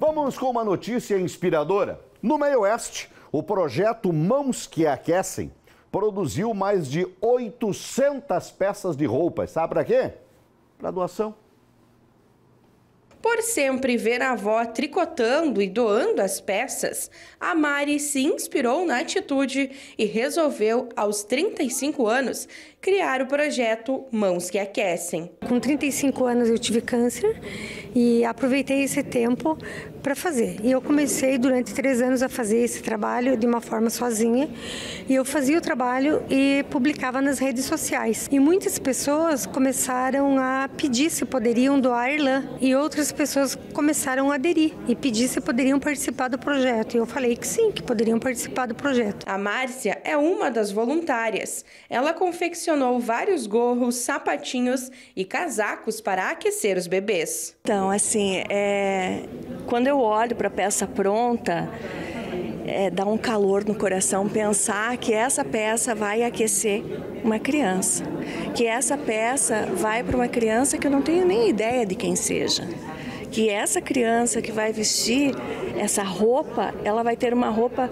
Vamos com uma notícia inspiradora. No meio oeste, o projeto Mãos que Aquecem produziu mais de 800 peças de roupas. Sabe para quê? Para doação. Por sempre ver a avó tricotando e doando as peças, a Mari se inspirou na atitude e resolveu, aos 35 anos, criar o projeto Mãos que Aquecem. Com 35 anos eu tive câncer e aproveitei esse tempo para fazer. E eu comecei durante três anos a fazer esse trabalho de uma forma sozinha. E eu fazia o trabalho e publicava nas redes sociais. E muitas pessoas começaram a pedir se poderiam doar lã. E outras pessoas começaram a aderir e pedir se poderiam participar do projeto. E eu falei que sim, que poderiam participar do projeto. A Márcia é uma das voluntárias. Ela confeccionou vários gorros, sapatinhos e casacos para aquecer os bebês. Então, assim, é... quando eu olho para a peça pronta, é, dá um calor no coração pensar que essa peça vai aquecer uma criança, que essa peça vai para uma criança que eu não tenho nem ideia de quem seja, que essa criança que vai vestir essa roupa, ela vai ter uma roupa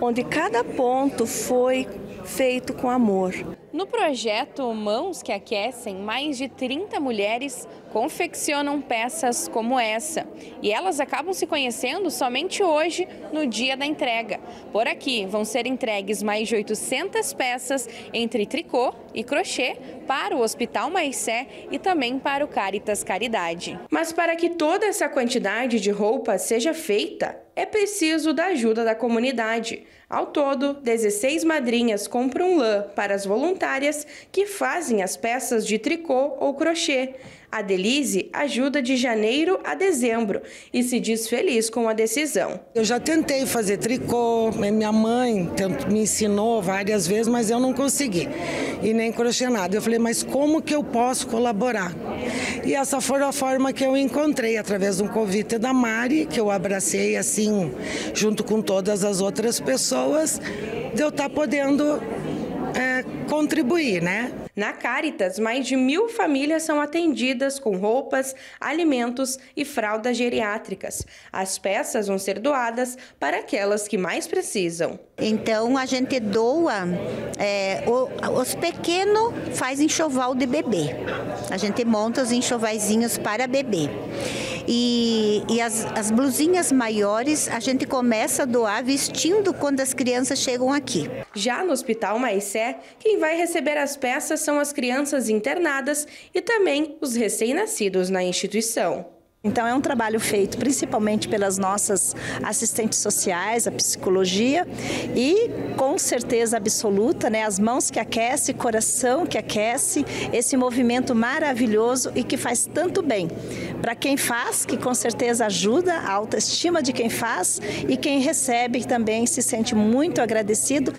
onde cada ponto foi feito com amor. No projeto Mãos que Aquecem, mais de 30 mulheres confeccionam peças como essa. E elas acabam se conhecendo somente hoje, no dia da entrega. Por aqui vão ser entregues mais de 800 peças entre tricô e crochê para o Hospital Maicé e também para o Caritas Caridade. Mas para que toda essa quantidade de roupa seja feita, é preciso da ajuda da comunidade. Ao todo, 16 madrinhas compram lã para as voluntárias que fazem as peças de tricô ou crochê. A Delize ajuda de janeiro a dezembro e se diz feliz com a decisão. Eu já tentei fazer tricô, minha mãe me ensinou várias vezes, mas eu não consegui. E nem crochê nada. Eu falei, mas como que eu posso colaborar? E essa foi a forma que eu encontrei, através de um convite da Mari, que eu abracei assim, junto com todas as outras pessoas, de eu estar tá podendo é, contribuir, né? Na Caritas, mais de mil famílias são atendidas com roupas, alimentos e fraldas geriátricas. As peças vão ser doadas para aquelas que mais precisam. Então a gente doa, é, os pequenos faz enxoval de bebê. A gente monta os enxovaizinhos para bebê. E, e as, as blusinhas maiores a gente começa a doar vestindo quando as crianças chegam aqui. Já no Hospital Maicé, quem vai receber as peças são as crianças internadas e também os recém-nascidos na instituição. Então é um trabalho feito principalmente pelas nossas assistentes sociais, a psicologia e com certeza absoluta, né, as mãos que aquecem, coração que aquece, esse movimento maravilhoso e que faz tanto bem para quem faz, que com certeza ajuda a autoestima de quem faz e quem recebe também se sente muito agradecido.